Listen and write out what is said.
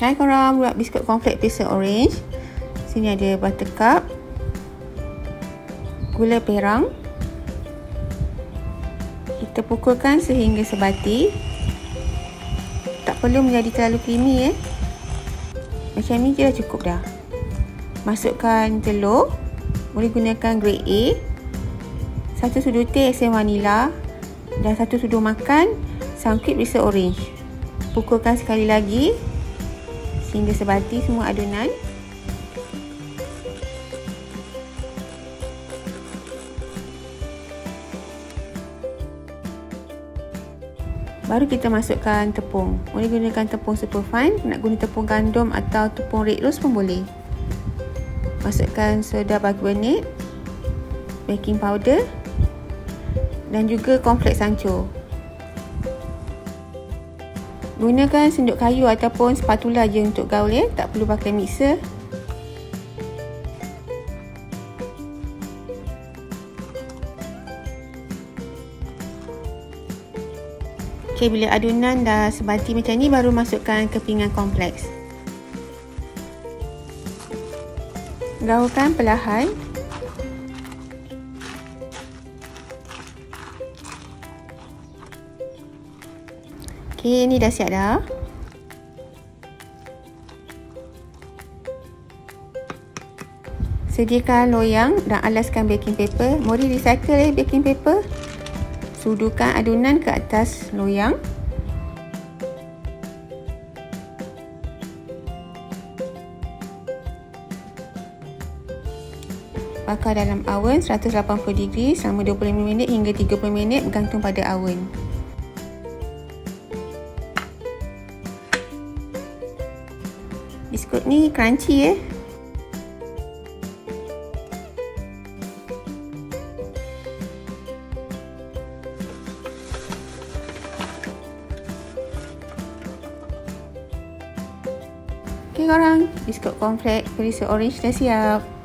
Hai korang buat biskut cornflake pisa orange. Sini ada buttercup. Gula perang. Kita pukulkan sehingga sebati. Tak perlu menjadi terlalu creamy ya. Macam ni je dah cukup dah. Masukkan telur. Boleh gunakan grade A. Satu sudu teh esen vanila. Dan satu sudu makan sangkut bisa orange. Pukulkan sekali lagi sehingga sebati semua adunan. Baru kita masukkan tepung. Boleh gunakan tepung super fine, nak guna tepung gandum atau tepung red rose pun boleh. Masukkan soda bicarbonate, baking powder dan juga kompleks hancur. Gunakan senduk kayu ataupun spatula je untuk gaul ya, tak perlu pakai mixer. Okey, bila adunan dah sebati macam ni baru masukkan ke pinggan kompleks. Gaulkan perlahan Okey, ni dah siap dah. Sediakan loyang dan alaskan baking paper. Mori recycle eh baking paper. Sudukan adunan ke atas loyang. Bakar dalam oven 180 degree selama 25 minit hingga 30 minit bergantung pada oven. Biskut ni crunchy eh. Okay korang, biskut cornflake berisi orange dah siap.